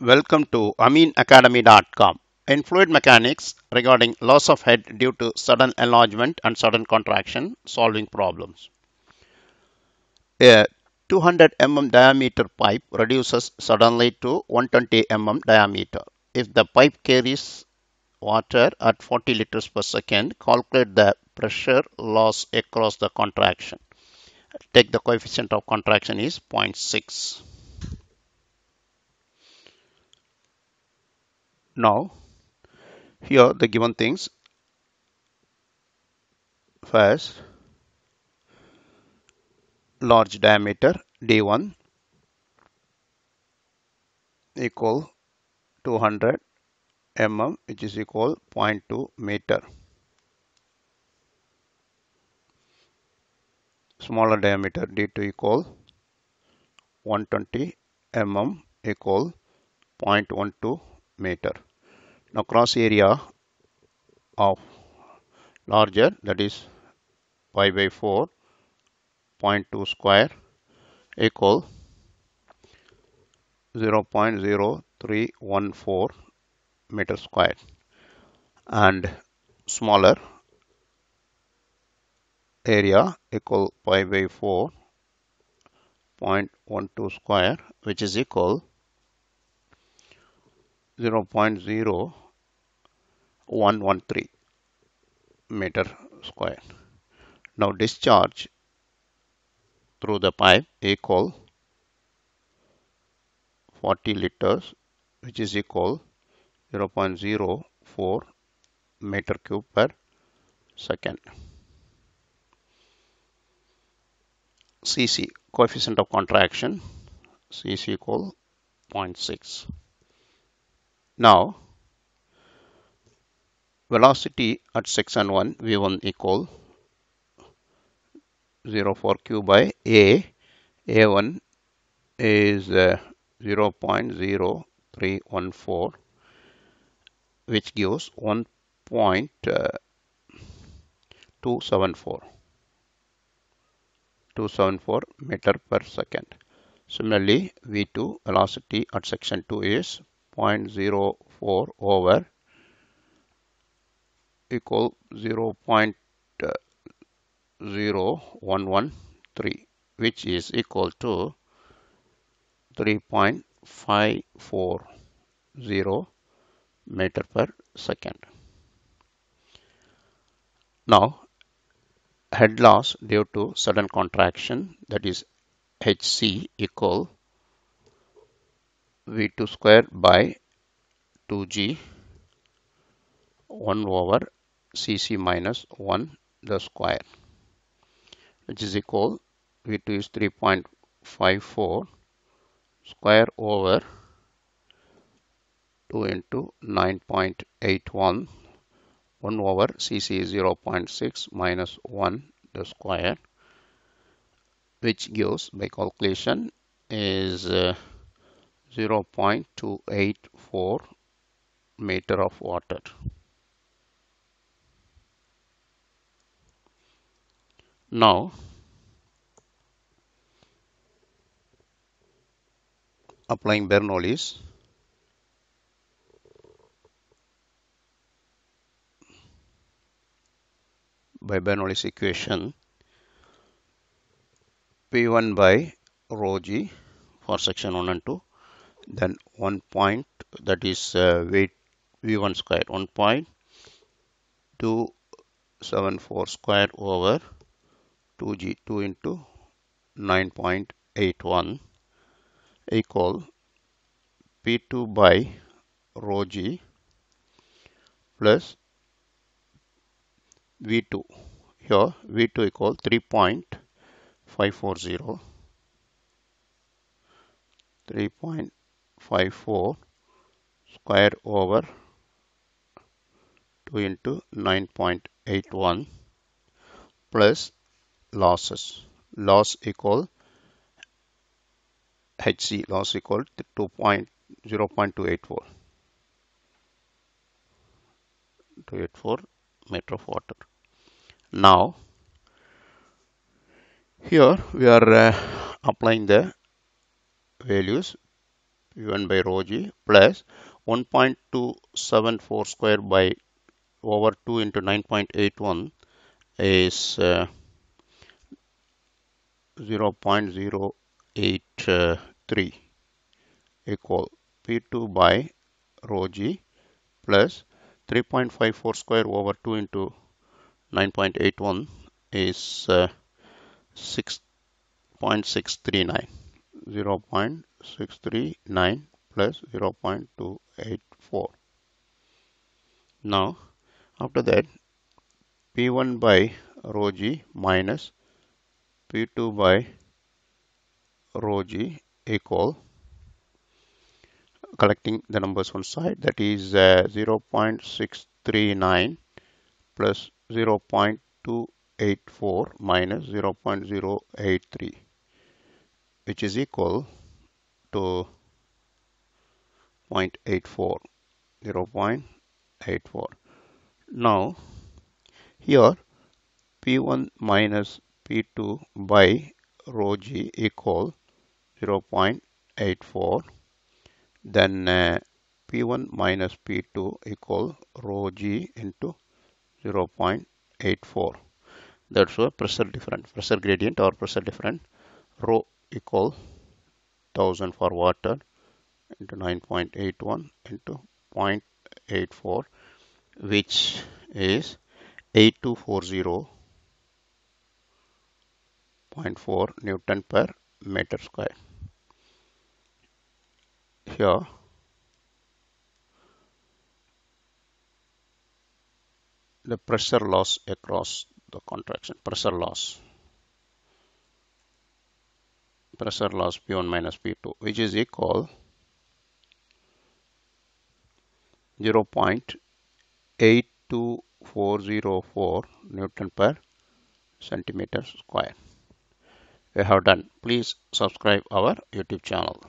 Welcome to ameenacademy.com. In fluid mechanics, regarding loss of head due to sudden enlargement and sudden contraction, solving problems. A 200 mm diameter pipe reduces suddenly to 120 mm diameter. If the pipe carries water at 40 liters per second, calculate the pressure loss across the contraction. Take the coefficient of contraction is 0.6. Now, here the given things. First, large diameter D1 equal 200 mm which is equal 0.2 meter. Smaller diameter D2 equal 120 mm equal 0.12 meter. Now cross area of larger that is pi by 4 0.2 square equal 0.0314 meter square. And smaller area equal pi by 4 0.12 square which is equal 0.0113 meter square. Now discharge through the pipe equal 40 liters which is equal 0.04 meter cube per second. Cc coefficient of contraction Cc equal 0.6. Now, velocity at section 1 v1 equal 0 for q by a. a1 is uh, 0.0314 which gives 1.274 274 meter per second. Similarly, v2 velocity at section 2 is 0.04 over equal uh, 0.0113 which is equal to 3.540 meter per second. Now head loss due to sudden contraction that is HC equal V2 square by 2G 1 over Cc minus 1 the square which is equal V2 is 3.54 square over 2 into 9.81 1 over Cc is 0.6 minus 1 the square which gives by calculation is uh, 0.284 meter of water. Now, applying Bernoulli's by Bernoulli's equation P1 by rho g for section 1 and 2 then 1 point that is uh, weight v1 square 1.274 square over 2g 2 into 9.81 equal p2 by rho g plus v2 here v2 equal 3.540 3.54 square over 2 into 9.81 plus losses. Loss equal HC loss equal to 2.0.284 284 meter of water. Now here we are uh, applying the values P1 by rho g plus 1.274 square by over 2 into 9.81 is uh, 0.083 equal P2 by rho g plus 3.54 square over 2 into 9.81 is uh, 6.639 0.639 plus 0.284 now after that P1 by rho g minus P2 by rho g equal collecting the numbers one side that is uh, 0.639 plus 0.284 minus 0.083 which is equal to 0.84 0.84 now here P1 minus P2 by rho g equal 0.84 then uh, P1 minus P2 equal rho g into 0.84 that's a pressure difference pressure gradient or pressure difference rho equal 1000 for water into 9.81 into 0.84 which is 8240.4 Newton per meter square. Here the pressure loss across the contraction. Pressure loss. Pressure loss P1 minus P2 which is equal 0.82404 Newton per centimeter square. We have done. Please subscribe our YouTube channel.